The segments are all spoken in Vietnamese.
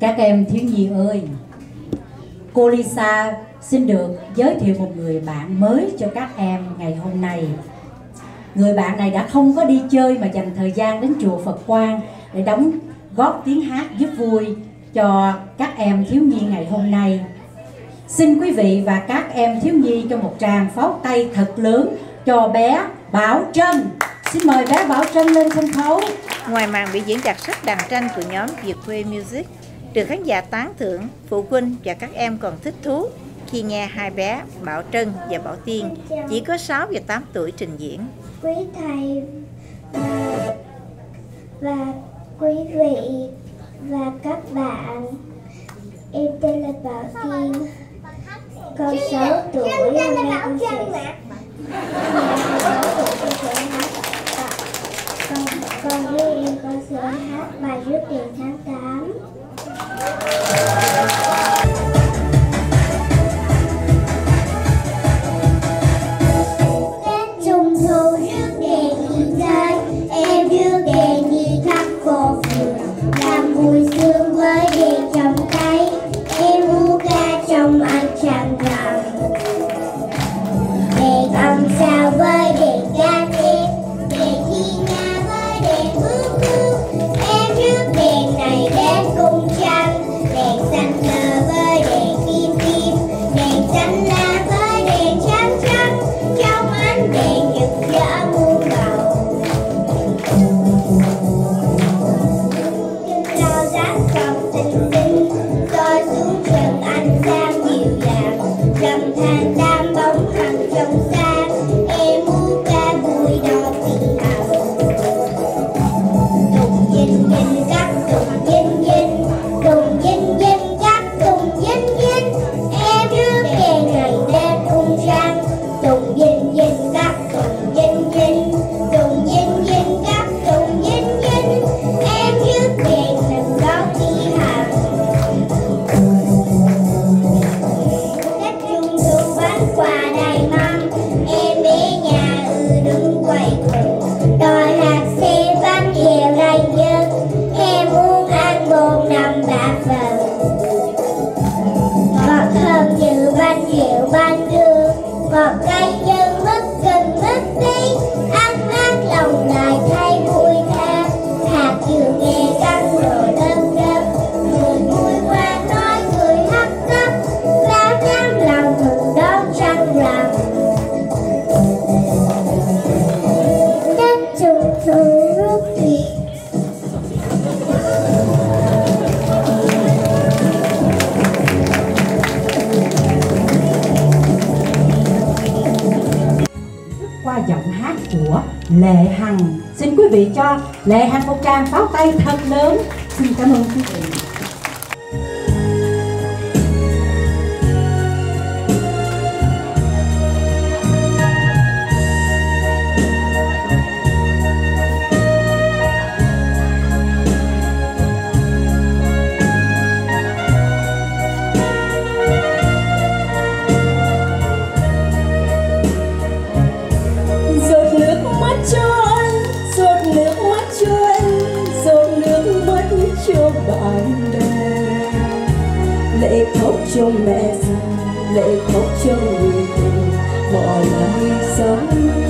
Các em thiếu nhi ơi, cô Lisa xin được giới thiệu một người bạn mới cho các em ngày hôm nay. Người bạn này đã không có đi chơi mà dành thời gian đến chùa Phật Quang để đóng góp tiếng hát giúp vui cho các em thiếu nhi ngày hôm nay. Xin quý vị và các em thiếu nhi cho một tràng pháo tay thật lớn cho bé Bảo Trân. Xin mời bé Bảo Trân lên sân khấu. Ngoài màn biểu diễn đặc sắc đàn tranh của nhóm Việt Quê Music, được khán giả tán thưởng, phụ huynh và các em còn thích thú khi nghe hai bé Bảo Trân và Bảo Tiên chỉ có 6 và 8 tuổi trình diễn. Quý thầy và, và quý vị và các bạn, em tên là Bảo Tiên, con 6 tuổi, hôm nay con sẽ con, con với em con sẽ hát bài rước đèn tháng 8 với qua giọng hát của Lệ Hằng. Xin quý vị cho Lệ Hằng một tràng pháo tay thật lớn. Xin cảm ơn quý vị. Anh đây, lệ khóc cho mẹ già lệ khóc cho người tình bỏ lại sống.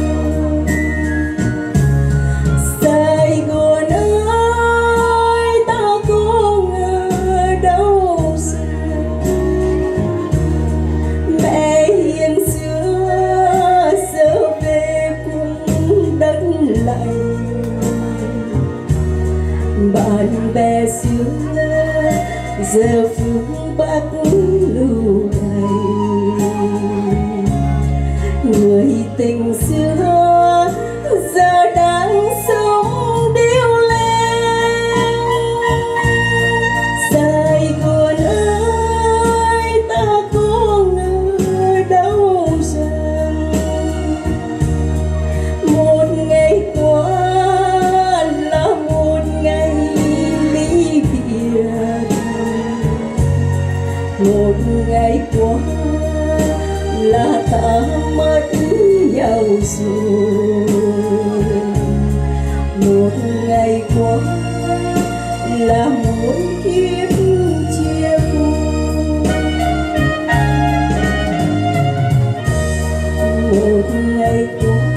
Giờ phương mất nhau rồi một ngày qua là một kiếp chia buồn một ngày qua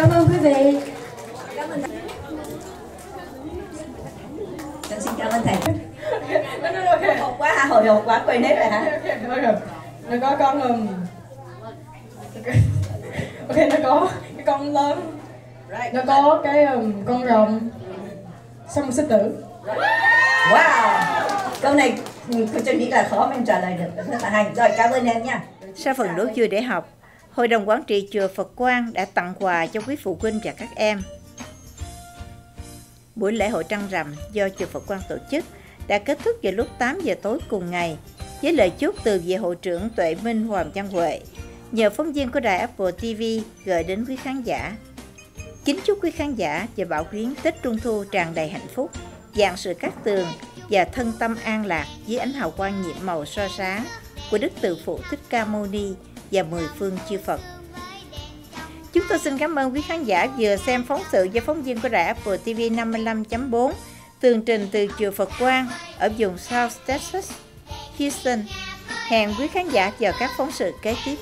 cảm ơn quý vị. Con xin cảm ơn thầy. Hồi hộp quá hả? Hồi hộp quá quên hết rồi hả? Nó có con um... ok. Nó có cái con lớn. Nó có cái um, con rồng. Xong một sư tử. Wow. Câu này tôi nghĩ là khó mình trả lời được. Rất là hay. Rồi cảm ơn em nha. Sau phần đố vui để học, Hội đồng Quản trị Chùa Phật Quang đã tặng quà cho quý phụ huynh và các em. Buổi lễ hội trăng rằm do Chùa Phật Quang tổ chức đã kết thúc vào lúc 8 giờ tối cùng ngày với lời chúc từ vị hội trưởng Tuệ Minh Hoàng Văn Huệ nhờ phóng viên của đài Apple TV gửi đến quý khán giả. Kính chúc quý khán giả và Bảo Quyến Tết Trung Thu tràn đầy hạnh phúc, dạng sự cát tường và thân tâm an lạc dưới ánh hào quang nhiệm màu so sáng của Đức Từ Phụ Thích Ca Mâu Ni và mười phương chư Phật. Chúng tôi xin cảm ơn quý khán giả vừa xem phóng sự do phóng viên của đài Apple TV 55.4 tường trình từ chùa Phật Quang ở vùng South Texas, Houston. Hẹn quý khán giả vào các phóng sự kế tiếp.